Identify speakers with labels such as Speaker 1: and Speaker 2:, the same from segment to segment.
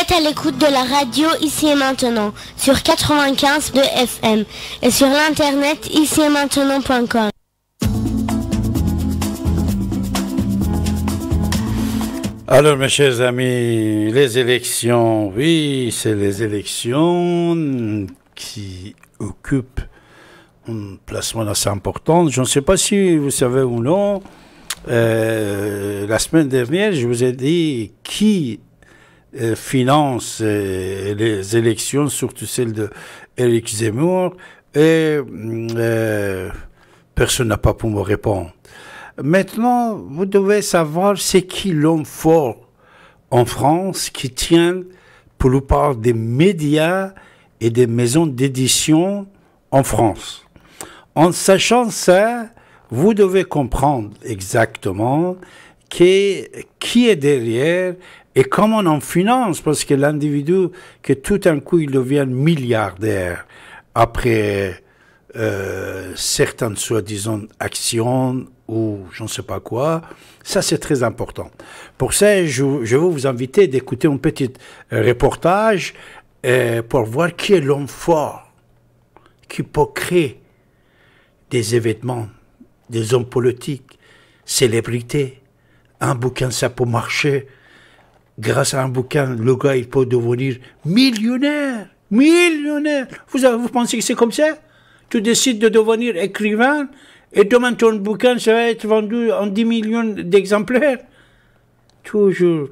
Speaker 1: êtes à l'écoute de la radio ici et maintenant sur 95 de FM et sur l'internet ici et maintenant.com.
Speaker 2: Alors, mes chers amis, les élections, oui, c'est les élections qui occupent un placement assez important. Je ne sais pas si vous savez ou non, euh, la semaine dernière, je vous ai dit qui euh, finance euh, les élections, surtout celle de Eric Zemmour, et personne n'a pas pu me répondre. Maintenant, vous devez savoir c'est qui l'homme fort en France qui tient pour le part des médias et des maisons d'édition en France. En sachant ça, vous devez comprendre exactement qui est derrière et comment on en finance, parce que l'individu, que tout un coup il devient milliardaire après euh, certaines soi-disant actions ou je ne sais pas quoi. Ça, c'est très important. Pour ça, je, veux vous inviter d'écouter un petit reportage euh, pour voir qui est l'homme fort qui peut créer des événements, des hommes politiques, célébrités. Un bouquin, ça peut marcher. Grâce à un bouquin, le gars, il peut devenir millionnaire. Millionnaire. Vous, pensez que c'est comme ça? Tu décides de devenir écrivain et demain ton bouquin, ça va être vendu en 10 millions d'exemplaires. Toujours,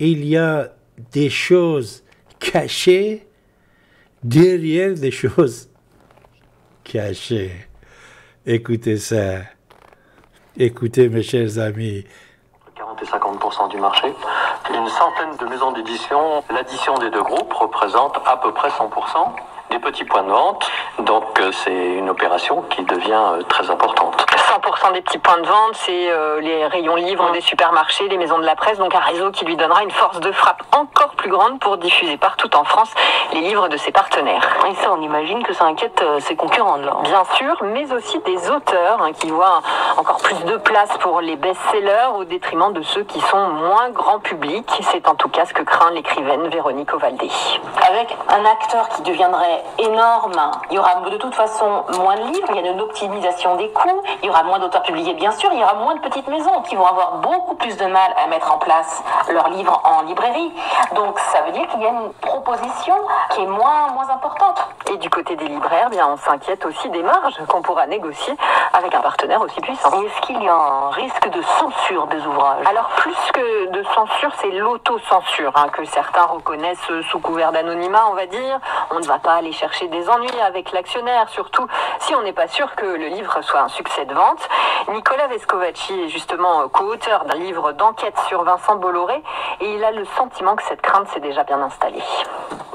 Speaker 2: il y a des choses cachées derrière des choses cachées. Écoutez ça. Écoutez, mes chers amis.
Speaker 3: 40 et 50 du marché. Une centaine de maisons d'édition. L'addition des deux groupes représente à peu près 100% des petits points de vente. Donc euh, c'est une opération qui devient euh, très importante.
Speaker 4: 100% des petits points de vente, c'est euh, les rayons livres des supermarchés, les maisons de la presse, donc un réseau qui lui donnera une force de frappe encore plus grande pour diffuser partout en France les livres de ses partenaires.
Speaker 5: Et ça, on imagine que ça inquiète ses concurrents là.
Speaker 4: Bien sûr, mais aussi des auteurs hein, qui voient encore plus de place pour les best-sellers au détriment de ceux qui sont moins grand public. C'est en tout cas ce que craint l'écrivaine Véronique Ovaldé.
Speaker 5: Avec un acteur qui deviendrait énorme. Il y aura de toute façon moins de livres, il y a une optimisation des coûts, il y aura moins d'auteurs publiés bien sûr, il y aura moins de petites maisons qui vont avoir beaucoup plus de mal à mettre en place leurs livres en librairie. Donc ça veut dire qu'il y a une proposition qui est moins, moins importante.
Speaker 4: Et du côté des libraires, bien, on s'inquiète aussi des marges qu'on pourra négocier avec un partenaire aussi puissant.
Speaker 5: est-ce qu'il y a un risque de censure des ouvrages?
Speaker 4: Alors plus que de censure, c'est l'auto-censure hein, que certains reconnaissent sous couvert d'anonymat, on va dire. On ne va pas aller chercher des ennuis avec l'actionnaire, surtout si on n'est pas sûr que le livre soit un succès de vente. Nicolas Vescovaci est justement co-auteur d'un livre d'enquête sur Vincent Bolloré et il a le sentiment que cette crainte s'est déjà bien installée.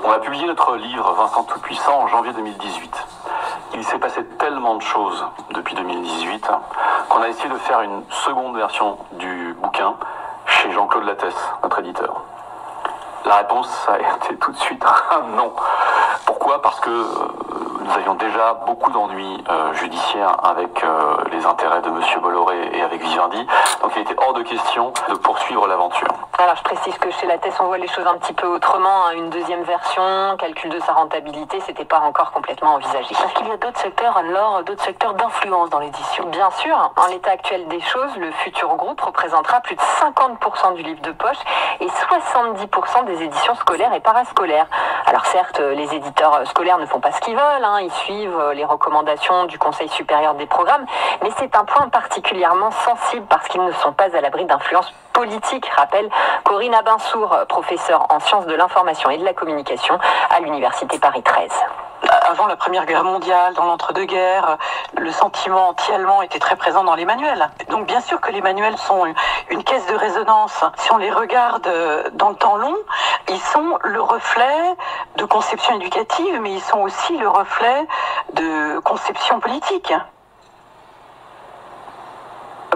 Speaker 3: On a publié notre livre Vincent Tout-Puissant en janvier 2018. Il s'est passé tellement de choses depuis 2018 qu'on a essayé de faire une seconde version du bouquin chez Jean-Claude Lattès, notre éditeur. La réponse a été tout de suite non. Pourquoi? Parce que euh, nous avions déjà beaucoup d'ennuis euh, judiciaires avec euh, les intérêts de M. Bolloré et avec Vivendi. Donc il était hors de question de poursuivre l'aventure.
Speaker 4: Alors je précise que chez la TES, on voit les choses un petit peu autrement. Hein. Une deuxième version, calcul de sa rentabilité, c'était pas encore complètement envisagé.
Speaker 5: Parce qu'il y a d'autres secteurs, alors, d'autres secteurs d'influence dans l'édition.
Speaker 4: Bien sûr, en l'état actuel des choses, le futur groupe représentera plus de 50% du livre de poche et 70% des éditions scolaires et parascolaires. Alors certes, les éditeurs scolaires ne font pas ce qu'ils veulent, hein. ils suivent les recommandations du Conseil supérieur des programmes, mais c'est un point particulièrement sensible parce qu'ils ne sont pas à l'abri d'influence politique, rappelle Corinne Abinsour, professeure en sciences de l'information et de la communication à l'Université Paris 13
Speaker 6: avant la Première Guerre mondiale, dans l'entre-deux-guerres, le sentiment anti-allemand était très présent dans les manuels. Donc bien sûr que les manuels sont une caisse de résonance. Si on les regarde euh, dans le temps long, ils sont le reflet de conception éducative, mais ils sont aussi le reflet de conception politique.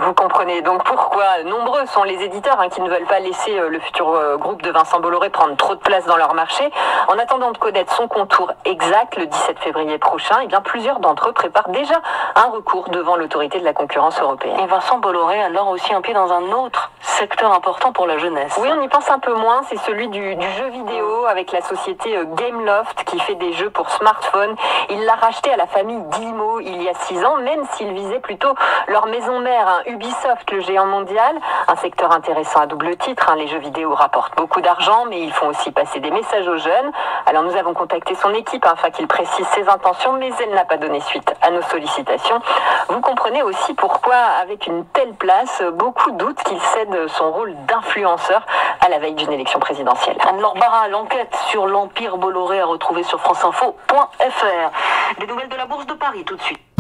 Speaker 4: Vous comprenez donc pourquoi nombreux sont les éditeurs hein, qui ne veulent pas laisser euh, le futur euh, groupe de Vincent Bolloré prendre trop de place dans leur marché. En attendant de connaître son contour exact le 17 février prochain, eh bien, plusieurs d'entre eux préparent déjà un recours devant l'autorité de la concurrence européenne.
Speaker 5: Et Vincent Bolloré a alors aussi un pied dans un autre secteur important pour la jeunesse.
Speaker 4: Oui, on y pense un peu moins, c'est celui du, du, jeu vidéo avec la société euh, Gameloft qui fait des jeux pour smartphone. Il l'a racheté à la famille Guillemot il y a six ans, même s'il visait plutôt leur maison mère, hein, Ubisoft, le géant mondial. Un secteur intéressant à double titre. Hein. Les jeux vidéo rapportent beaucoup d'argent, mais ils font aussi passer des messages aux jeunes. Alors nous avons contacté son équipe afin qu'il précise ses intentions, mais elle n'a pas donné suite à nos sollicitations. Vous comprenez aussi pourquoi, avec une telle place, beaucoup doutent qu'il cède son rôle d'influenceur à la veille d'une élection présidentielle.
Speaker 5: Anne-Laure l'enquête sur l'Empire Bolloré à retrouver sur franceinfo.fr. Des nouvelles de la Bourse de Paris tout de suite.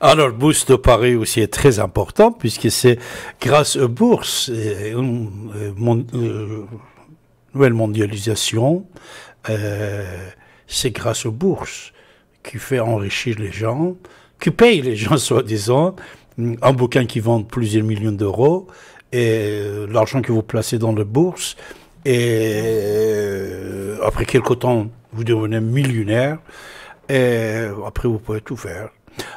Speaker 2: Alors, Bourse de Paris aussi est très important puisque c'est grâce aux bourses, et une euh, nouvelle mondialisation, euh, c'est grâce aux bourses qui fait enrichir les gens, qui paye les gens, soi-disant, un bouquin qui vend plusieurs millions d'euros, et l'argent que vous placez dans la bourse, et euh, après quelques temps, vous devenez millionnaire, et après vous pouvez tout faire.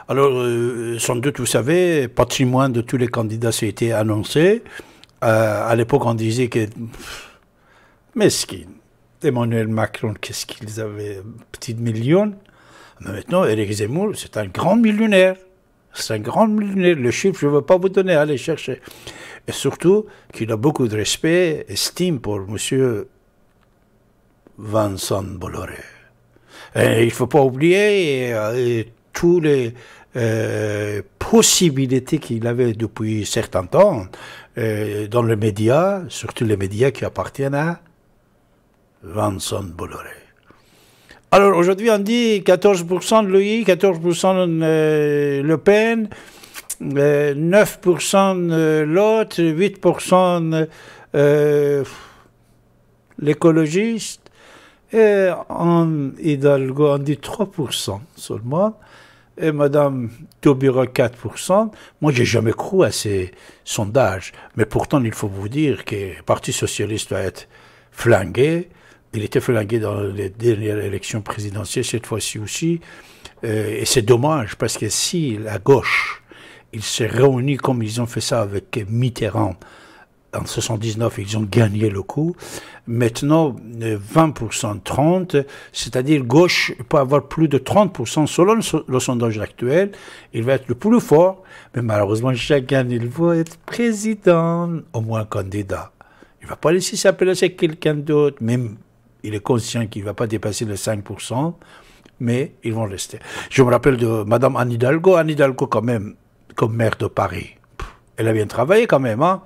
Speaker 2: Alors, euh, sans doute, vous savez, patrimoine de tous les candidats, ça a été annoncé. Euh, à l'époque, on disait que. Mesquine. Emmanuel Macron, qu'est-ce qu'ils avaient Petite million. Mais maintenant, Eric Zemmour, c'est un grand millionnaire. C'est un grand millionnaire. Le chiffre, je ne veux pas vous donner, allez chercher. Et surtout, qu'il a beaucoup de respect, estime pour M. Vincent Bolloré. Il ne faut pas oublier toutes les euh, possibilités qu'il avait depuis certains temps euh, dans les médias, surtout les médias qui appartiennent à Vincent Bolloré. Alors aujourd'hui, on dit 14% de lui, 14% euh, Le Pen, 9% euh, l'autre, 8% euh, l'écologiste, et en Hidalgo, on dit 3% seulement, et Madame Taubira 4%. Moi, j'ai jamais cru à ces sondages, mais pourtant, il faut vous dire que le Parti socialiste doit être flingué, il était flingué dans les dernières élections présidentielles, cette fois-ci aussi. Euh, et c'est dommage, parce que si la gauche, ils se réunissent comme ils ont fait ça avec Mitterrand en 79, ils ont gagné le coup. Maintenant, 20%, 30%, c'est-à-dire gauche peut avoir plus de 30% selon le sondage actuel. Il va être le plus fort, mais malheureusement, chacun, il veut être président, au moins candidat. Il ne va pas laisser s'appeler quelqu'un d'autre, même il est conscient qu'il ne va pas dépasser les 5%, mais ils vont rester. Je me rappelle de Madame Anne Hidalgo. Anne Hidalgo, quand même, comme maire de Paris, elle a bien travaillé quand même. Hein?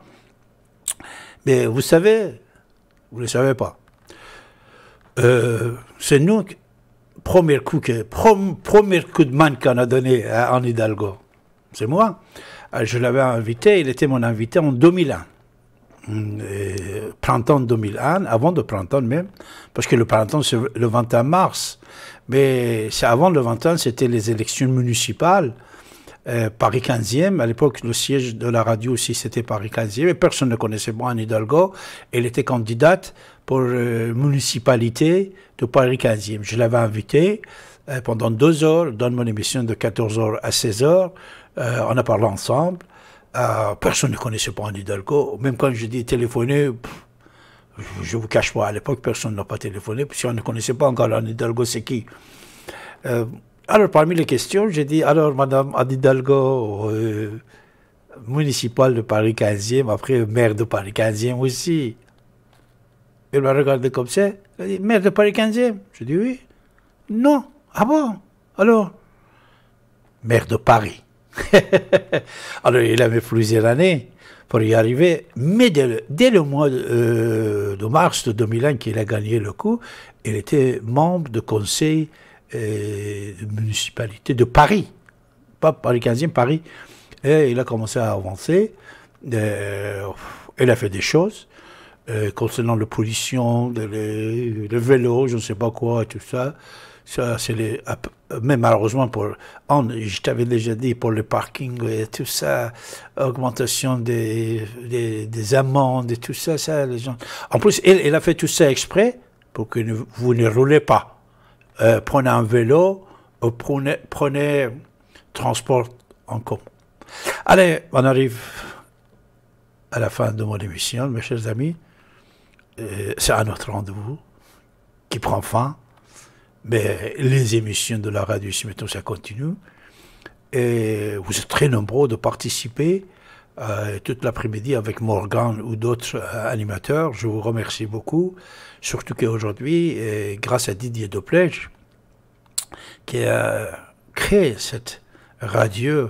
Speaker 2: Mais vous savez, vous ne le savez pas, euh, c'est nous, premier coup, que, premier coup de main qu'on a donné à Anne Hidalgo, c'est moi. Euh, je l'avais invité, il était mon invité en 2001. Euh, printemps 2001, avant le printemps même, parce que le printemps c'est le 21 mars, mais avant le 21, c'était les élections municipales. Euh, Paris 15e, à l'époque le siège de la radio aussi c'était Paris 15e, et personne ne connaissait pas Anne Hidalgo, elle était candidate pour euh, municipalité de Paris 15e. Je l'avais invitée pendant deux heures dans mon émission de 14h à 16h, on a parlé ensemble, euh, personne ne connaissait pas Anne Hidalgo. Même quand je dis téléphoner, je vous cache pas, à l'époque, personne n'a pas téléphoné, si on ne connaissait pas encore Anne Hidalgo, c'est qui euh, Alors, parmi les questions, j'ai dit, alors, Madame Anne Hidalgo, euh, municipale de Paris 15e, après maire de Paris 15e aussi. Elle m'a regardé comme ça. Elle dit, maire de Paris 15e Je dis oui. Non. Ah bon? Alors? Maire de Paris. Alors, il avait plusieurs années pour y arriver, mais dès le, mois euh, de, mars de 2001 qu'il a gagné le coup, il était membre du conseil de municipalité de Paris, pas Paris 15e, Paris. Et il a commencé à avancer. Euh, il a fait des choses concernant la pollution, le, vélo, je ne sais pas quoi, tout ça. Ça, c'est les, mais malheureusement, pour, je t'avais déjà dit, pour le parking et tout ça, augmentation des, des, amendes et tout ça, ça, les gens. En plus, elle, a fait tout ça exprès pour que vous ne roulez pas. Euh, prenez un vélo, ou prenez, prenez transport en commun. Allez, on arrive à la fin de mon émission, mes chers amis. Euh, c'est un autre rendez-vous qui prend fin. Mais les émissions de la radio ici maintenant, ça continue. Et vous êtes très nombreux de participer euh, toute l'après-midi avec Morgan ou d'autres euh, animateurs. Je vous remercie beaucoup. Surtout qu'aujourd'hui, grâce à Didier Doplège, qui a créé cette radio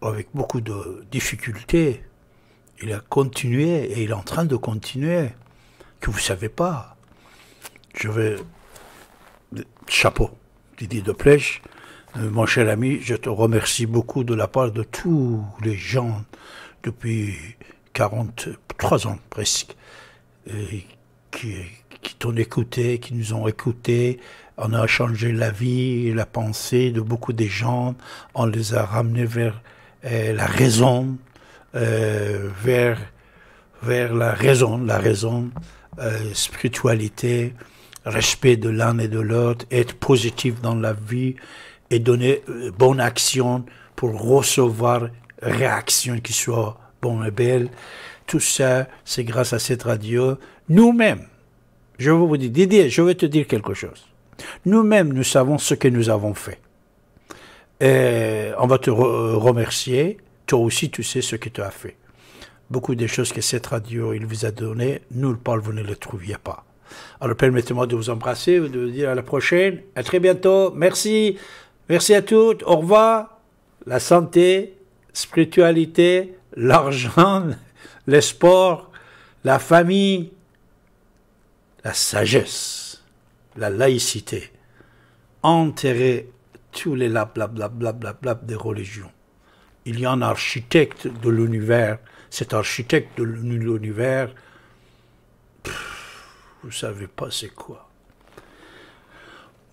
Speaker 2: avec beaucoup de difficultés, il a continué et il est en train de continuer, que vous ne savez pas. Je vais chapeau, Didier. Euh, mon cher ami, je te remercie beaucoup de la part de tous les gens depuis 43 ans presque, qui, qui t'ont écouté, qui nous ont écoutés. On a changé la vie et la pensée de beaucoup de gens. On les a ramenés vers euh, la raison, euh, vers, vers la raison, la raison, spiritualité, respect de l'un et de l'autre, être positif dans la vie et donner euh, bonne action pour recevoir réaction qui soit bonne et belle. Tout ça, c'est grâce à cette radio. Nous-mêmes, je vous dire, Didier, je vais te dire quelque chose. Nous-mêmes, nous savons ce que nous avons fait. Et on va te remercier. Toi aussi, tu sais ce que tu as fait. Beaucoup de choses que cette radio, il vous a donné, nous, le vous ne le trouviez pas. Alors permettez-moi de vous embrasser, de vous dire à la prochaine, à très bientôt, merci, merci à toutes, au revoir, la santé, spiritualité, l'argent, le sport, la famille, la sagesse, la laïcité, enterrer tous les blablabla des religions. Il y a un architecte de l'univers, cet architecte de l'univers, vous savez pas c'est quoi.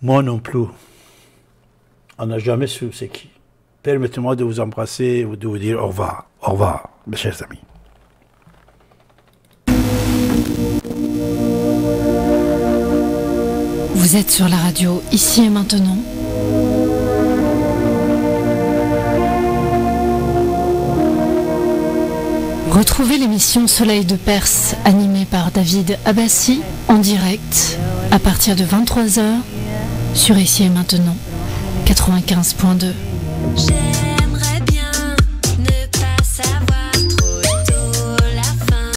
Speaker 2: Moi non plus. On n'a jamais su c'est qui. Permettez-moi de vous embrasser ou de vous dire au revoir. Au revoir, mes chers amis.
Speaker 7: Vous êtes sur la radio ici et maintenant. Retrouvez l'émission Soleil de Perse animée par David Abbassi en direct à partir de 23h sur Ici et Maintenant 95.2.